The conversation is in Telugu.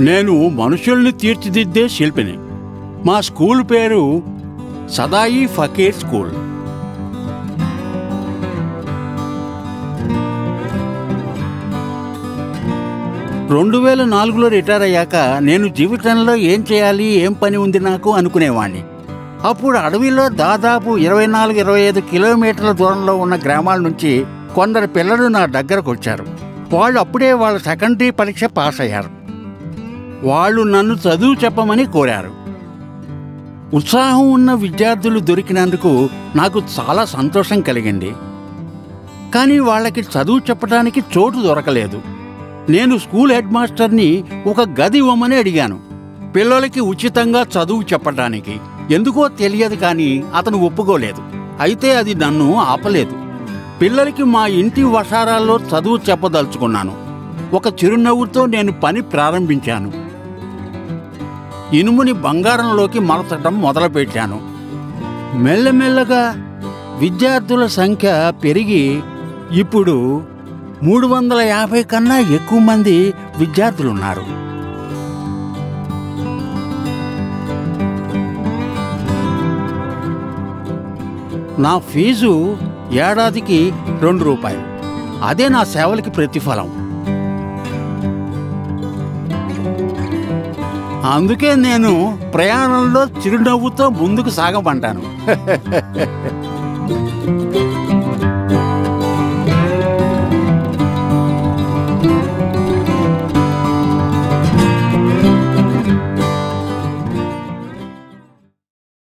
నేను మనుషుల్ని తీర్చిదిద్దే శిల్పిని. మా స్కూల్ పేరు సదాయి ఫకీర్ స్కూల్. రెండు వేల నాలుగులో రిటైర్ అయ్యాక నేను జీవితంలో ఏం చేయాలి ఏం పని ఉంది నాకు అనుకునేవాణ్ణి. అప్పుడు అడవిలో దాదాపు ఇరవై నాలుగు ఇరవై ఐదు కిలోమీటర్ల దూరంలో ఉన్న గ్రామాల నుంచి కొందరు పిల్లలు నా దగ్గరకు వచ్చారు. వాళ్ళు అప్పుడే వాళ్ళ సెకండరీ పరీక్ష పాస్ అయ్యారు. వాళ్ళు నన్ను చదువు చెప్పమని కోరారు. ఉత్సాహం ఉన్న విద్యార్థులు దొరికినందుకు నాకు చాలా సంతోషం కలిగింది. కానీ వాళ్ళకి చదువు చెప్పడానికి చోటు దొరకలేదు. నేను స్కూల్ హెడ్ మాస్టర్ని ఒక గది ఇవ్వమని అడిగాను. పిల్లలకి ఉచితంగా చదువు చెప్పడానికి. ఎందుకో తెలియదు కానీ అతను ఒప్పుకోలేదు. అయితే అది నన్ను ఆపలేదు. పిల్లలకి మా ఇంటి వసారాల్లో చదువు చెప్పదలుచుకున్నాను. ఒక చిరునవ్వుతో నేను పని ప్రారంభించాను. ఇనుముని బంగారంలోకి మలచడం మొదలుపెట్టాను. మెల్లమెల్లగా విద్యార్థుల సంఖ్య పెరిగి ఇప్పుడు మూడు వందల యాభై కన్నా ఎక్కువ మంది విద్యార్థులున్నారు. నా ఫీజు ఏడాదికి రెండు రూపాయలు. అదే నా సేవలకి ప్రతిఫలం. అందుకే నేను ప్రయాణంలో చిరునవ్వుతో ముందుకు సాగమంటాను.